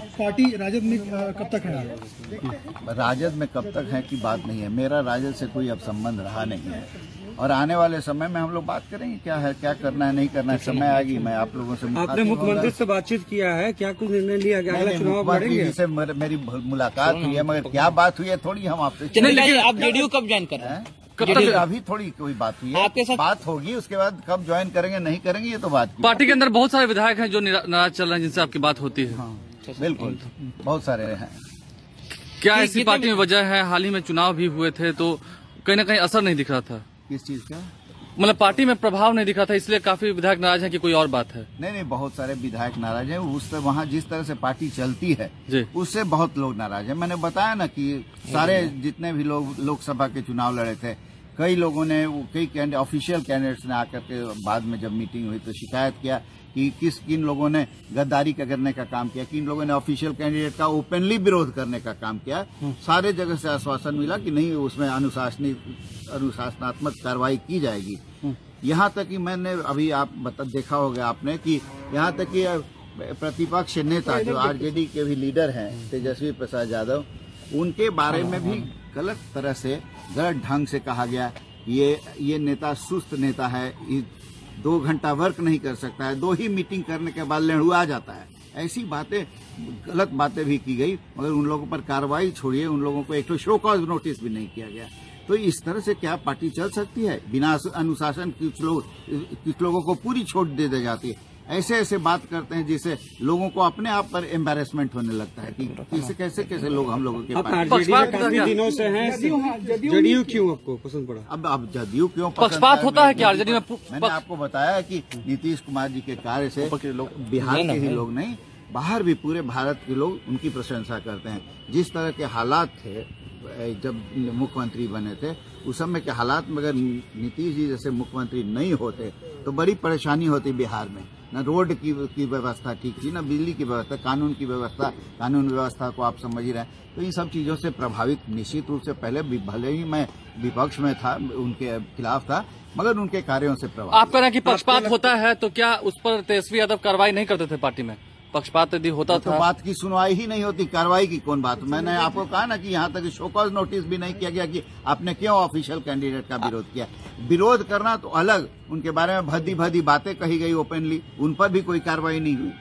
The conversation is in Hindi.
पार्टी राजद में कब तक है? राजद में कब तक है की बात नहीं है। मेरा राजद से कोई अब संबंध रहा नहीं है। और आने वाले समय में हम लोग बात करेंगे क्या है क्या करना है नहीं करना है समय आएगी मैं आप लोगों से आपने मुख्यमंत्री। से बातचीत किया है क्या कुछ निर्णय लिया गया? अगला चुनाव जी से मेरे- मेरी मुलाकात हुई है मगर क्या बात हुई है थोड़ी हम आपसे आप जेडीयू कब ज्वाइन कर रहे हैं? हैं? तक? अभी थोड़ी कोई बात हुई है। आपके साथ- बात होगी उसके बाद कब ज्वाइन करेंगे नहीं करेंगे ये तो बात पार्टी के अंदर बहुत सारे विधायक हैं जो नाराज़ चल रहे हैं जिनसे आपकी बात होती है। बिल्कुल। बहुत सारे हैं। क्या ऐसी पार्टी में वजह है? हाल ही में चुनाव भी हुए थे तो कहीं ना कहीं असर नहीं दिख रहा था। किस चीज़ का? मतलब पार्टी में प्रभाव नहीं दिखा था इसलिए काफ़ी विधायक नाराज़ हैं कि कोई और बात है। नहीं नहीं बहुत सारे विधायक नाराज़ हैं। उस तरह वहाँ जिस तरह से पार्टी चलती है उससे बहुत लोग नाराज़ हैं। मैंने बताया ना कि सारे जितने भी लोग लोकसभा के चुनाव लड़े थे कई लोगों ने वो- कई कैंड ऑफिशियल कैंडिडेट्स ने आकर के बाद में जब मीटिंग हुई तो शिकायत किया कि किस किन लोगों ने गद्दारी का करने का काम किया किन लोगों ने ऑफिशियल कैंडिडेट का ओपनली विरोध करने का काम किया। सारे जगह से आश्वासन मिला कि नहीं उसमें अनुशासनिक अनुशासनात्मक कार्रवाई की जाएगी। यहाँ तक कि मैंने अभी आप बता देखा होगा आपने कि यहाँ तक कि प्रतिपक्ष नेता जो आरजेडी के भी लीडर हैं तेजस्वी प्रसाद यादव उनके बारे में भी गलत तरह से, गलत ढंग से कहा गया। ये ये नेता सुस्त नेता है। दो घंटा वर्क नहीं कर सकता है। दो ही मीटिंग करने के बाद लेढ़ुआ जाता है। ऐसी बातें, गलत बातें भी की गई, मगर उन लोगों पर कार्रवाई छोड़िए। उन लोगों को एक तो शो कॉज नोटिस भी नहीं किया गया। तो इस तरह से क्या पार्टी चल सकती है? बिना अनुशासन, कुछ लोग, कुछ लोगों को पूरी छूट दे दी जाती है। ऐसे ऐसे बात करते हैं जिसे लोगों को अपने आप पर एम्बेरसमेंट होने लगता है कि कैसे कैसे कैसे लोग हम लोगों के पास? दिनों से हैं। जदयू क्यों आपको पसंद पड़ा? अब अब जदयू क्यों पसंद पक्षपात होता है क्या? में? मैंने आपको बताया कि नीतीश कुमार जी के कार्य से बिहार के ही लोग नहीं बाहर भी पूरे भारत के लोग उनकी प्रशंसा करते हैं। जिस तरह के हालात थे जब मुख्यमंत्री बने थे उस समय के हालात में अगर नीतीश जी जैसे मुख्यमंत्री नहीं होते तो बड़ी परेशानी होती बिहार में। न रोड की की व्यवस्था ठीक थी न बिजली की व्यवस्था कानून की व्यवस्था कानून व्यवस्था को आप समझ ही रहे हैं। तो इन सब चीज़ों से प्रभावित निश्चित रूप से पहले भले ही मैं विपक्ष में था उनके खिलाफ था मगर उनके कार्यों से प्रभावित। आप कह रहे हैं कि पक्षपात होता है तो क्या उस पर तेजस्वी यादव कार्रवाई नहीं करते थे पार्टी में? पक्षपात यदि होता तो था। बात की सुनवाई ही नहीं होती कार्रवाई की कौन बात? मैंने आपको कहा ना कि यहाँ तक शोकॉज नोटिस भी नहीं किया गया कि आपने क्यों ऑफिशियल कैंडिडेट का विरोध किया। विरोध करना तो अलग उनके बारे में भद्दी भद्दी बातें कही गई ओपनली उन पर भी कोई कार्रवाई नहीं हुई।